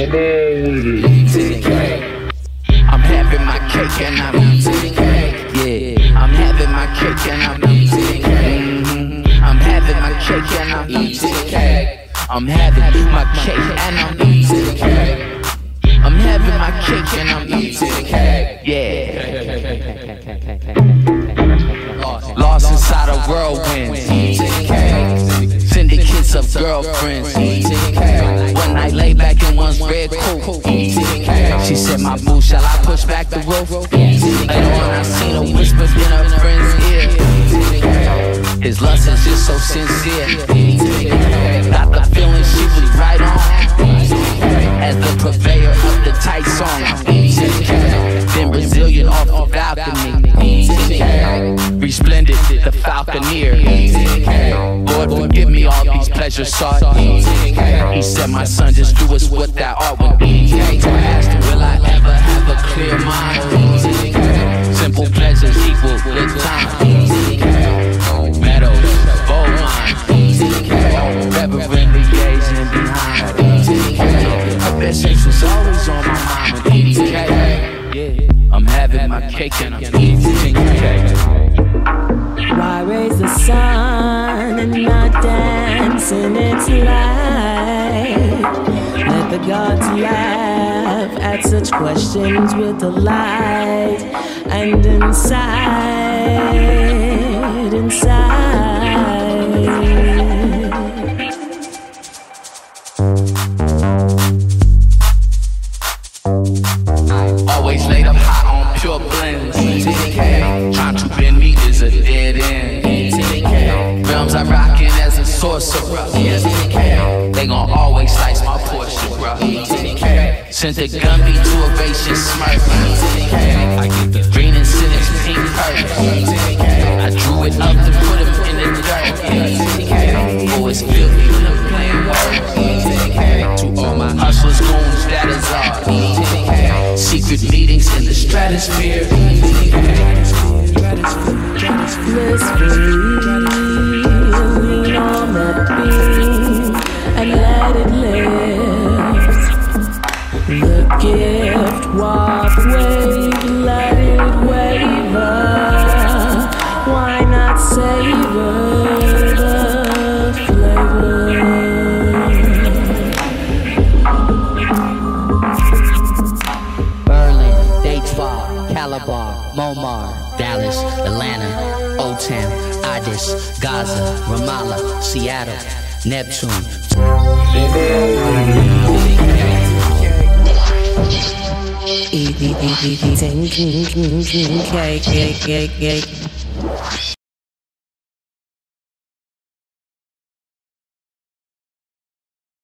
I'm having my cake and I'm E the K. Yeah, I'm having my cake and I'm E the K. Mhm. I'm having my cake and I'm E the K. I'm having my cake and I'm E the K. I'm having my cake and I'm E the K. Yeah. Lost inside a whirlwind. Syndicates of girlfriends. E to Said, My boo, shall I push back the roof? Later on, I seen her whisper in her friend's ear. His lust is just so sincere. Got the feeling she was right on. As the purveyor of the tight song. Then Brazilian off the balcony. Resplendent, the Palaceer. Lord, forgive me all these pleasures sought. He said, My son, just do us what thou art me. So I asked Will I my cake and I'm eating cake. Why raise the sun and not dance in its light? Let the gods laugh at such questions with delight. And inside, inside. Always laid up hot on pure blends. Trying to bend me is a dead end. Realms I rockin' as a sorcerer. They gon' always slice my portion, bruh. Sent the gummy to a racist smirk. I get the green and cynics pink purple. I drew it up to put him in the dirt. Oh, it's filthy when I'm. To all my hustlers, goons, that is all. Secret meetings in stratosphere. Calabar, Momar, Dallas, Atlanta, Old Town, Addis, Gaza, Ramallah, Seattle, Neptune.